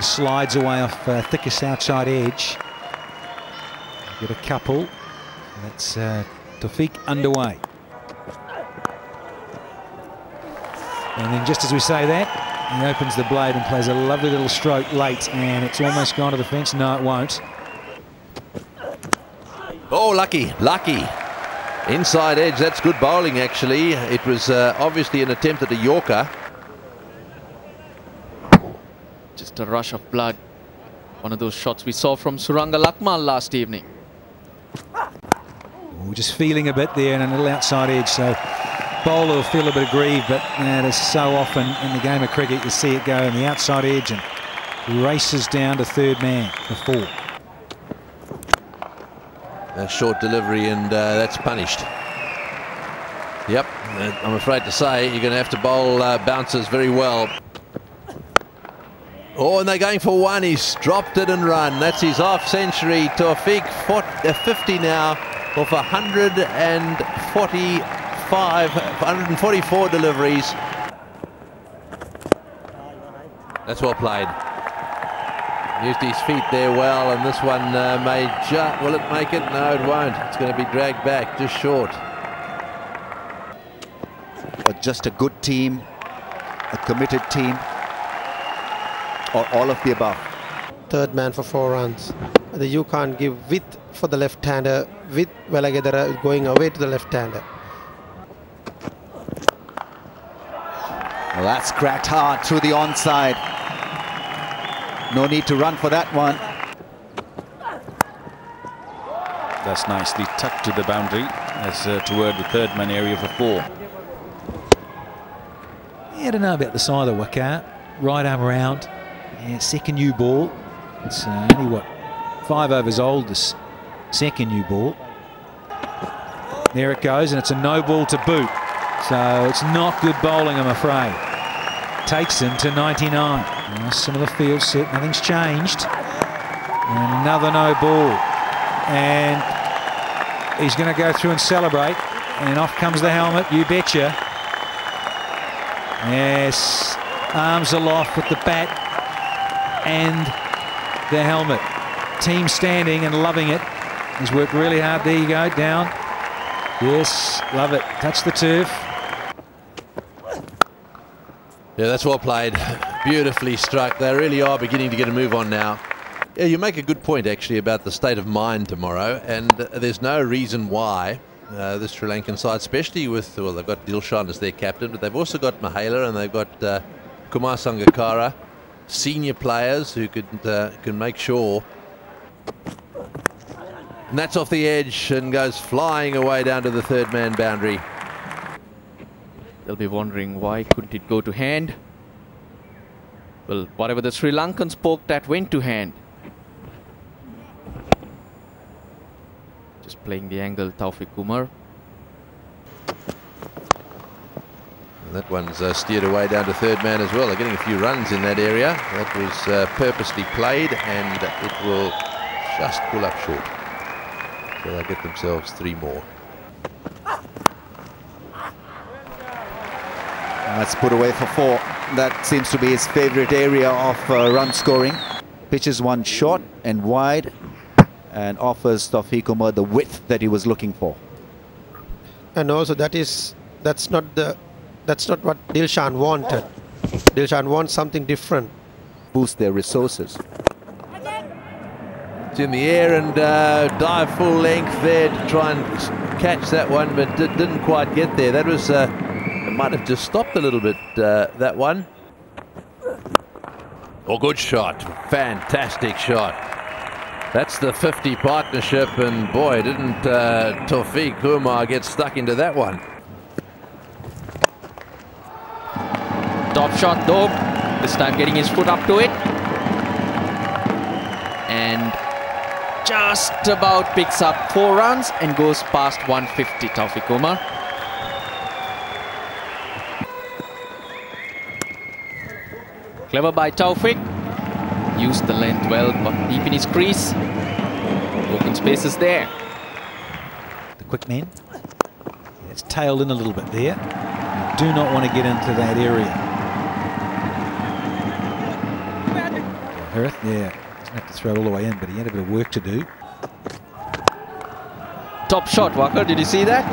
Slides away off uh, thickest outside edge. Get a couple. That's uh, Taufeeq underway. And then just as we say that, he opens the blade and plays a lovely little stroke late, and it's almost gone to the fence. No, it won't. Oh, lucky, lucky. Inside edge, that's good bowling actually. It was uh, obviously an attempt at a Yorker. Just a rush of blood. One of those shots we saw from Suranga Lakmal last evening. We're just feeling a bit there and a little outside edge, so bowler will feel a bit aggrieved, but that is so often in the game of cricket you see it go on the outside edge and races down to third man for four. A short delivery and uh, that's punished. Yep, I'm afraid to say you're going to have to bowl uh, bouncers very well. Oh, and they're going for one. He's dropped it and run. That's his half century. Taufeeq, uh, 50 now off 145, 144 deliveries. That's well played. Used his feet there well, and this one uh, may just... Will it make it? No, it won't. It's going to be dragged back, just short. But just a good team, a committed team, or all of the above. Third man for four runs. You can't give width for the left-hander with Welegedara going away to the left-hander. Well, that's cracked hard through the onside. No need to run for that one. That's nicely tucked to the boundary as uh, toward the third man area for four. Yeah, I don't know about the side of the wicket. Right arm around. Yeah, second new ball. It's uh, only what five overs old. This second new ball. There it goes, and it's a no ball to boot. So it's not good bowling, I'm afraid. Takes him to 99. Well, some of the field set, nothing's changed. And another no ball. And he's going to go through and celebrate. And off comes the helmet, you betcha. Yes, arms aloft with the bat and the helmet. Team standing and loving it. He's worked really hard. There you go, down. Yes, love it. Touch the turf. Yeah, that's well played. Beautifully struck. They really are beginning to get a move on now. Yeah, you make a good point, actually, about the state of mind tomorrow, and there's no reason why uh, the Sri Lankan side, especially with, well, they've got Dilshan as their captain, but they've also got Mahela and they've got uh, Kumar Sangakkara, senior players who could, uh, can make sure. And that's off the edge and goes flying away down to the third man boundary. They'll be wondering why couldn't it go to hand? Well, whatever the Sri Lankans spoke, that went to hand. Just playing the angle, Taufeeq Umar. That one's uh, steered away down to third man as well. They're getting a few runs in that area. That was uh, purposely played and it will just pull up short. So they'll get themselves three more. That's put away for four. That seems to be his favorite area of uh, run scoring. Pitches one short and wide and offers Taufeeq the width that he was looking for. And also that is that's not the that's not what Dilshan wanted. Dilshan wants something different. Boost their resources. It's in the air and uh, dive full length there to try and catch that one, but did, not quite get there. That was uh, it might have just stopped a little bit uh, that one. Oh, good shot! Fantastic shot. That's the 50 partnership, and boy, didn't uh, Taufeeq Umar get stuck into that one. Top shot though, this time getting his foot up to it. And just about picks up four runs and goes past 150, Taufeeq Umar. Clever by Taufeeq. Used the length well, but deep in his crease. Open spaces there. The quick man. It's tailed in a little bit there. You do not want to get into that area. Harith. Yeah, doesn't have to throw it all the way in, but he had a bit of work to do. Top shot, Walker. Did you see that?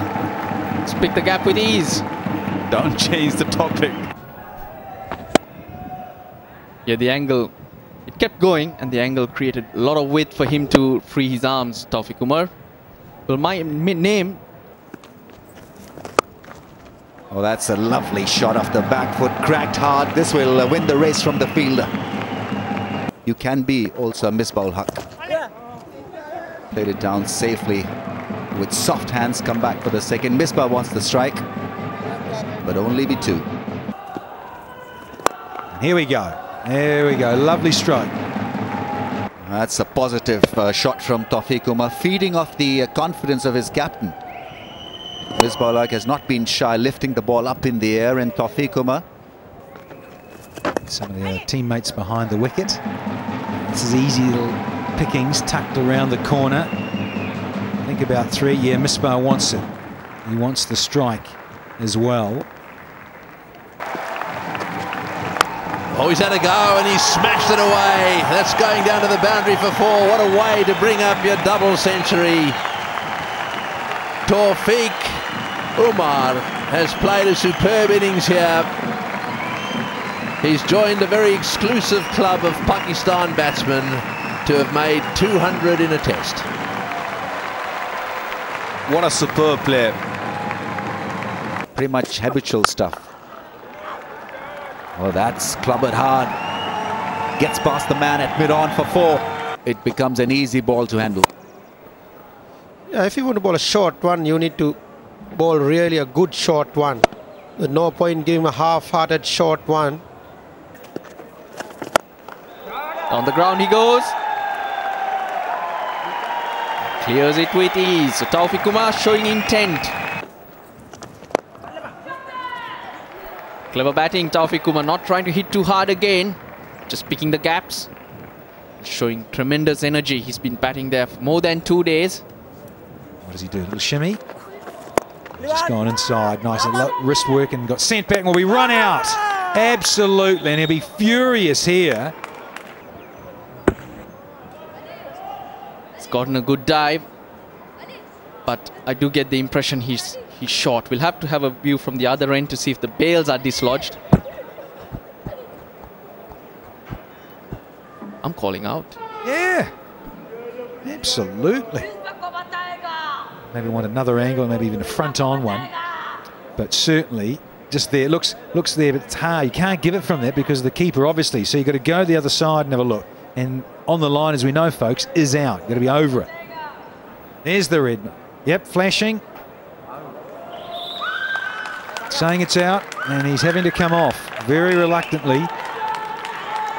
Let's pick the gap with ease. Don't change the topic. Yeah, the angle, it kept going and the angle created a lot of width for him to free his arms, Taufeeq Umar. Well, my mi- name, Oh, that's a lovely shot off the back foot, cracked hard. This will uh, win the race from the fielder. You can be also a Misbah-ul-Haq. Played it down safely with soft hands, come back for the second. Misbah wants the strike, but only be two. Here we go. There we go. Lovely stroke. That's a positive uh, shot from Taufeeq Umar, feeding off the uh, confidence of his captain. Misbah has not been shy, lifting the ball up in the air, and Taufeeq Umar Some of the teammates behind the wicket. This is easy little pickings tucked around the corner. I Think about three. Yeah, Misbah wants it. He wants the strike as well. Oh, he's had a go and he's smashed it away. That's going down to the boundary for four. What a way to bring up your double century. Taufeeq Umar has played a superb innings here. He's joined a very exclusive club of Pakistan batsmen to have made 200 in a test. What a superb play. pretty much habitual stuff. Oh, that's clubbed hard. Gets past the man at mid-on for four. It becomes an easy ball to handle. Yeah, if you want to bowl a short one, you need to bowl really a good short one. There's no point giving a half-hearted short one. On the ground he goes. Clears it with ease. So Taufeeq Umar showing intent. Clever batting, Taufeeq Umar not trying to hit too hard again. Just picking the gaps. Showing tremendous energy. He's been batting there for more than two days. What does he do? A little shimmy. Just gone inside. Nice wrist work and got sent back. Will we run out? Absolutely. And he'll be furious here. He's gotten a good dive. But I do get the impression he's he's short. We'll have to have a view from the other end to see if the bales are dislodged. I'm calling out. Yeah. Absolutely. Maybe want another angle, maybe even a front on one. But certainly just there. Looks looks there, but it's hard. You can't give it from there because the keeper, obviously. So you've got to go the other side and have a look. And on the line, as we know, folks, is out. You've got to be over it. There's the red. Yep, flashing. Saying it's out, and he's having to come off very reluctantly.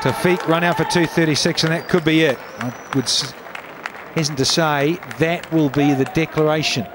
Taufeeq run out for 236, and that could be it. I would hasten to say that will be the declaration